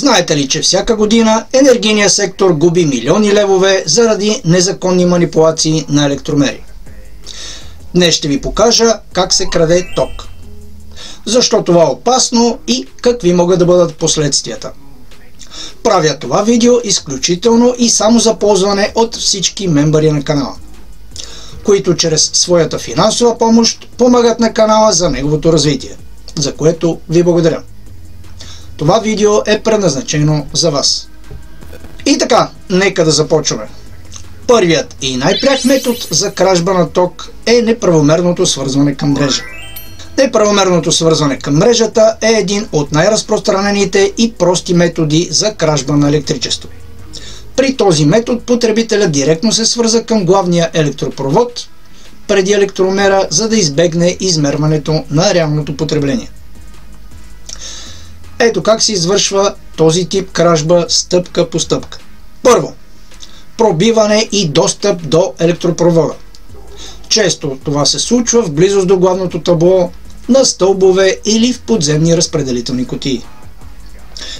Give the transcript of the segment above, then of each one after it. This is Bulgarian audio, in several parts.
Знаете ли, че всяка година енергийния сектор губи милиони левове заради незаконни манипулации на електромери? Днес ще ви покажа как се краде ток. Защо това е опасно и какви могат да бъдат последствията. Правя това видео изключително и само за ползване от всички мембари на канала, които чрез своята финансова помощ помагат на канала за неговото развитие, за което ви благодаря. Това видео е предназначено за вас. И така, нека да започваме. Първият и най-пряк метод за кражба на ток е неправомерното свързване към мрежа. Неправомерното свързване към мрежата е един от най-разпространените и прости методи за кражба на електричество. При този метод потребителя директно се свърза към главния електропровод преди електромера, за да избегне измерването на реалното потребление. Ето как се извършва този тип кражба стъпка по стъпка. Първо, пробиване и достъп до електропровода. Често това се случва в близост до главното табло, на стълбове или в подземни разпределителни кутии.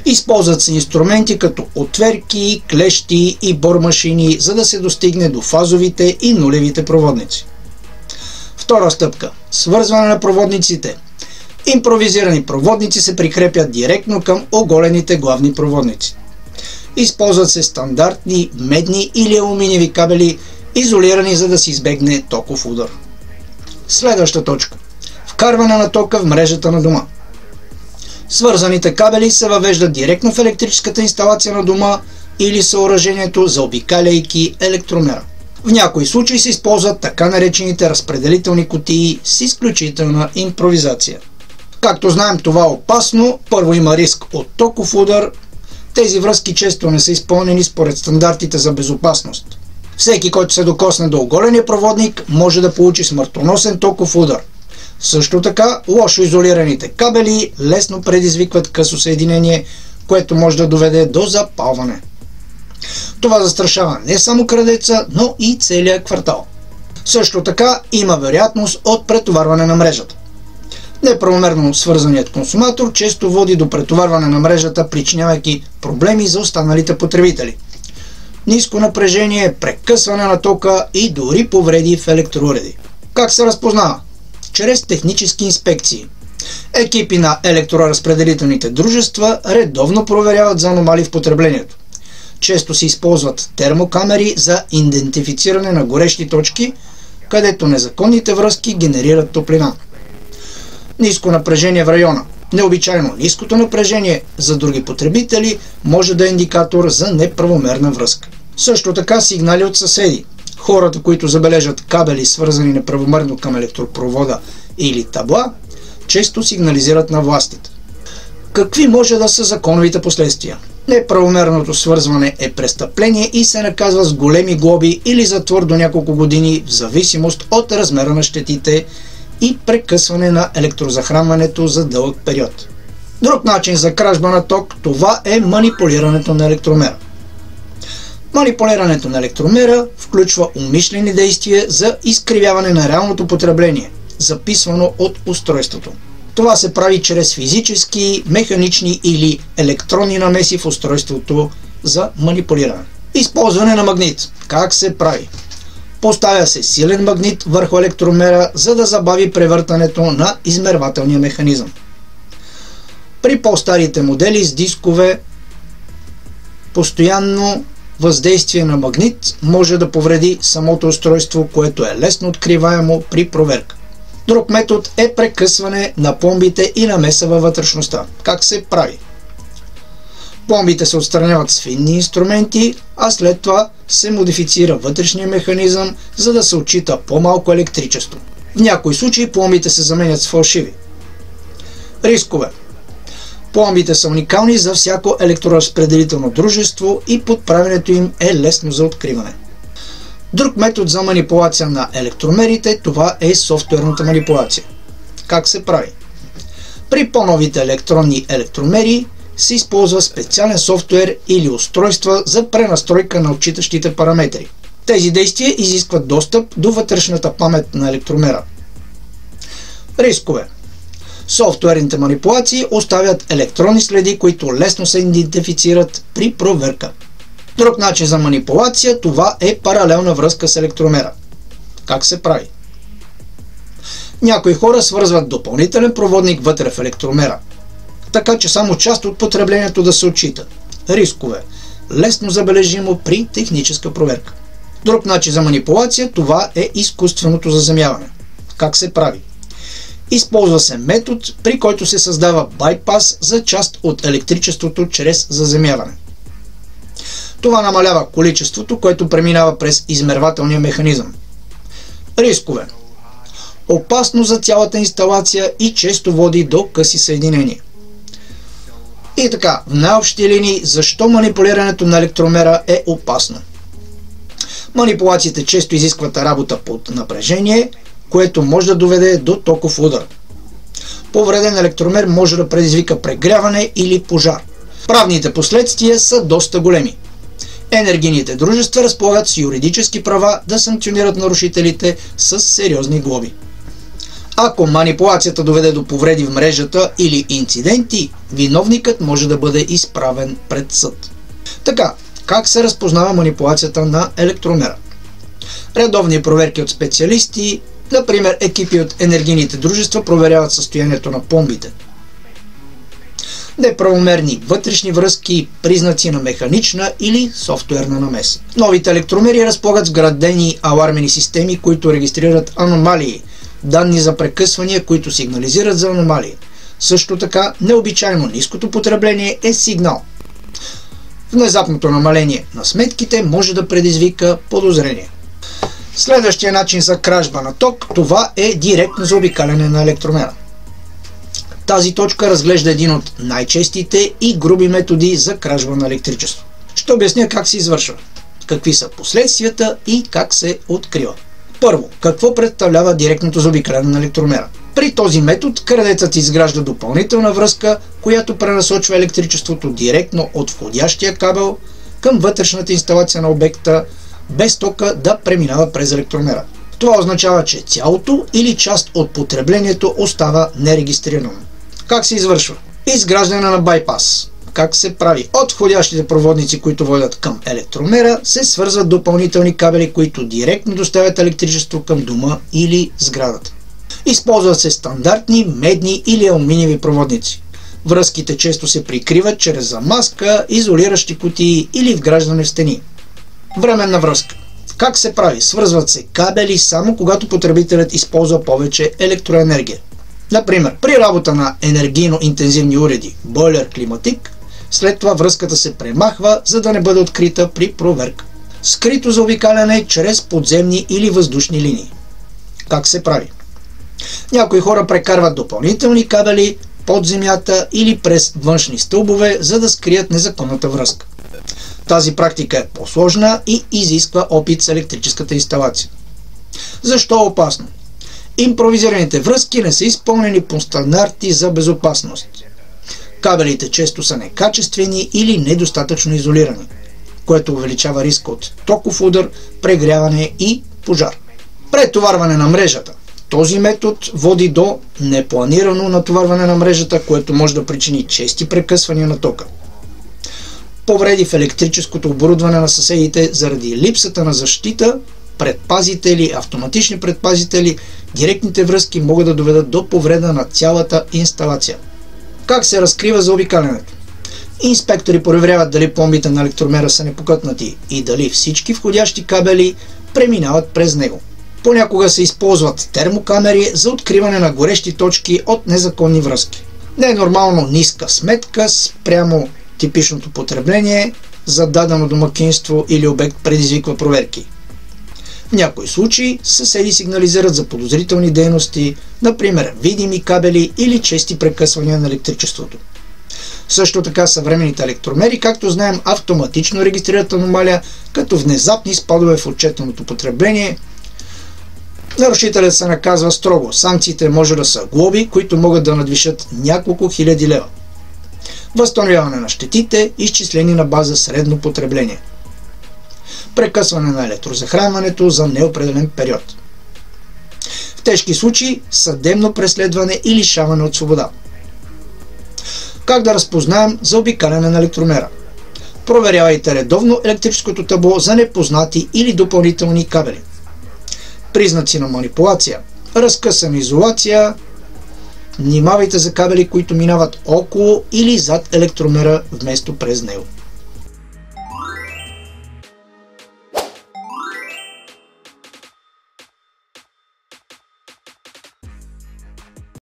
Използват се инструменти като отверки, клещи и бормашини, за да се достигне до фазовите и нулевите проводници. Втора стъпка – свързване на проводниците – Импровизирани проводници се прикрепят директно към оголените главни проводници. Използват се стандартни медни или алуминиеви кабели, изолирани за да се избегне токов удар. Следваща точка. Вкарване на тока в мрежата на дома. Свързаните кабели се въвеждат директно в електрическата инсталация на дома или съоръжението, заобикаляйки електромера. В някои случаи се използват така наречените разпределителни кутии с изключителна импровизация. Както знаем, това е опасно. Първо има риск от токов удар. Тези връзки често не са изпълнени според стандартите за безопасност. Всеки, който се докосне до оголения проводник, може да получи смъртоносен токов удар. Също така, лошо изолираните кабели лесно предизвикват късо съединение, което може да доведе до запалване. Това застрашава не само крадеца, но и целият квартал. Също така има вероятност от претоварване на мрежата. Неправомерно свързаният консуматор често води до претоварване на мрежата, причинявайки проблеми за останалите потребители. Ниско напрежение, прекъсване на тока и дори повреди в електроуреди. Как се разпознава? Чрез технически инспекции. Екипи на електроразпределителните дружества редовно проверяват за аномали в потреблението. Често се използват термокамери за идентифициране на горещи точки, където незаконните връзки генерират топлина ниско напрежение в района. Необичайно ниското напрежение за други потребители може да е индикатор за неправомерна връзка. Също така сигнали от съседи. Хората, които забележат кабели свързани неправомерно към електропровода или табла, често сигнализират на властите. Какви може да са законовите последствия? Неправомерното свързване е престъпление и се наказва с големи глоби или затвор до няколко години в зависимост от размера на щетите и прекъсване на електрозахранването за дълъг период. Друг начин за кражба на ток това е манипулирането на електромера. Манипулирането на електромера включва умишлени действия за изкривяване на реалното потребление, записвано от устройството. Това се прави чрез физически, механични или електронни намеси в устройството за манипулиране. Използване на магнит. Как се прави? Поставя се силен магнит върху електромера, за да забави превъртането на измервателния механизъм. При по-старите модели с дискове, постоянно въздействие на магнит може да повреди самото устройство, което е лесно откриваемо при проверка. Друг метод е прекъсване на пломбите и намеса във вътрешността. Как се прави? Пломбите се отстраняват с финни инструменти, а след това се модифицира вътрешния механизъм, за да се отчита по-малко електричество. В някои случаи пломбите се заменят с фалшиви. Рискове Пломбите са уникални за всяко електроразпределително дружество и подправенето им е лесно за откриване. Друг метод за манипулация на електромерите това е софтуерната манипулация. Как се прави? При по-новите електронни електромери се използва специален софтуер или устройства за пренастройка на отчитащите параметри. Тези действия изискват достъп до вътрешната памет на електромера. Рискове Софтуерните манипулации оставят електронни следи, които лесно се идентифицират при проверка. Друг начин за манипулация това е паралелна връзка с електромера. Как се прави? Някои хора свързват допълнителен проводник вътре в електромера, така че само част от потреблението да се отчита. Рискове. Лесно забележимо при техническа проверка. Друг начин за манипулация това е изкуственото заземяване. Как се прави? Използва се метод, при който се създава байпас за част от електричеството чрез заземяване. Това намалява количеството, което преминава през измервателния механизъм. Рискове Опасно за цялата инсталация и често води до къси съединения. И така, в най-общи линии, защо манипулирането на електромера е опасно? Манипулациите често изискват работа под напрежение, което може да доведе до токов удар. Повреден електромер може да предизвика прегряване или пожар. Правните последствия са доста големи. Енергийните дружества разполагат с юридически права да санкционират нарушителите с сериозни глоби. Ако манипулацията доведе до повреди в мрежата или инциденти, виновникът може да бъде изправен пред съд. Така, как се разпознава манипулацията на електромера? Редовни проверки от специалисти, например екипи от енергийните дружества проверяват състоянието на помбите. Неправомерни вътрешни връзки, признаци на механична или софтуерна намеса. Новите електромери разполагат с градени алармени системи, които регистрират аномалии – данни за прекъсвания, които сигнализират за аномалии. Също така, необичайно ниското потребление е сигнал. Внезапното намаление на сметките може да предизвика подозрение. Следващия начин за кражба на ток, това е директно за обикаляне на електромера. Тази точка разглежда един от най-честите и груби методи за кражба на електричество. Ще обясня как се извършва, какви са последствията и как се открива. Първо, какво представлява директното заобикаляне на електромера? При този метод крадецът изгражда допълнителна връзка, която пренасочва електричеството директно от входящия кабел към вътрешната инсталация на обекта, без тока да преминава през електромера. Това означава, че цялото или част от потреблението остава нерегистрирано. Как се извършва? Изграждане на байпас. Как се прави? От входящите проводници, които водят към електромера, се свързват допълнителни кабели, които директно доставят електричество към дома или сградата. Използват се стандартни медни или алуминиеви проводници. Връзките често се прикриват чрез замазка, изолиращи кутии или вграждане в стени. Временна връзка. Как се прави? Свързват се кабели само когато потребителят използва повече електроенергия. Например, при работа на енергийно интензивни уреди, бойлер, климатик, след това връзката се премахва, за да не бъде открита при проверка. Скрито заобикаляне чрез подземни или въздушни линии. Как се прави? Някои хора прекарват допълнителни кабели под земята или през външни стълбове, за да скрият незаконната връзка. Тази практика е по-сложна и изисква опит с електрическата инсталация. Защо е опасно? Импровизираните връзки не са изпълнени по стандарти за безопасност. Кабелите често са некачествени или недостатъчно изолирани, което увеличава риска от токов удар, прегряване и пожар. Претоварване на мрежата. Този метод води до непланирано натоварване на мрежата, което може да причини чести прекъсвания на тока. Повреди в електрическото оборудване на съседите заради липсата на защита, предпазители, автоматични предпазители, директните връзки могат да доведат до повреда на цялата инсталация. Как се разкрива за обикалянето? Инспектори проверяват дали пломбите на електромера са непокътнати и дали всички входящи кабели преминават през него. Понякога се използват термокамери за откриване на горещи точки от незаконни връзки. Не е нормално ниска сметка спрямо типичното потребление за дадено домакинство или обект предизвиква проверки. Някои случаи съседи сигнализират за подозрителни дейности, например видими кабели или чести прекъсвания на електричеството. Също така съвременните електромери, както знаем, автоматично регистрират аномалия като внезапни спадове в отчетеното потребление. Нарушителят се наказва строго. Санкциите може да са глоби, които могат да надвишат няколко хиляди лева. Възстановяване на щетите, изчислени на база средно потребление прекъсване на електрозахранването за неопределен период. В тежки случаи съдебно преследване и лишаване от свобода. Как да разпознаем за обикаляне на електромера? Проверявайте редовно електрическото табло за непознати или допълнителни кабели. Признаци на манипулация. Разкъсана изолация. Внимавайте за кабели, които минават около или зад електромера вместо през него.